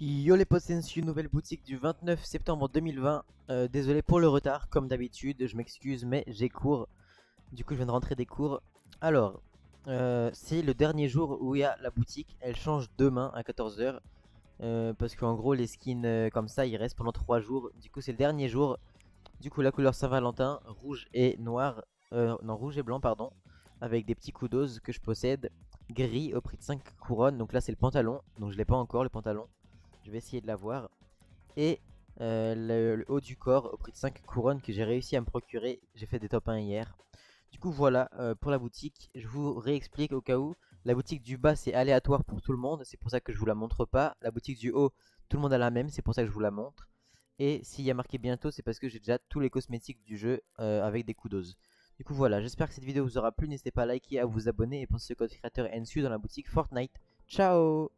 Yo les potes, une nouvelle boutique du 29 septembre 2020. Euh, désolé pour le retard, comme d'habitude, je m'excuse, mais j'ai cours. Du coup, je viens de rentrer des cours. Alors, euh, c'est le dernier jour où il y a la boutique. Elle change demain à 14h. Euh, parce qu'en gros, les skins comme ça, ils restent pendant 3 jours. Du coup, c'est le dernier jour. Du coup, la couleur Saint-Valentin, rouge et noir. non, rouge et blanc, pardon. Avec des petits coups que je possède. Gris au prix de 5 couronnes. Donc là, c'est le pantalon. Donc je l'ai pas encore, le pantalon. Je vais essayer de l'avoir. Et euh, le, haut du corps au prix de 5 couronnes que j'ai réussi à me procurer. J'ai fait des top 1 hier. Du coup voilà euh, pour la boutique. Je vous réexplique au cas où. La boutique du bas c'est aléatoire pour tout le monde. C'est pour ça que je vous la montre pas. La boutique du haut, tout le monde a la même. C'est pour ça que je vous la montre. Et s'il y a marqué bientôt, c'est parce que j'ai déjà tous les cosmétiques du jeu euh, avec des coups d'ose. Du coup voilà, j'espère que cette vidéo vous aura plu. N'hésitez pas à liker, à vous abonner et pensez au code créateur NSU dans la boutique Fortnite. Ciao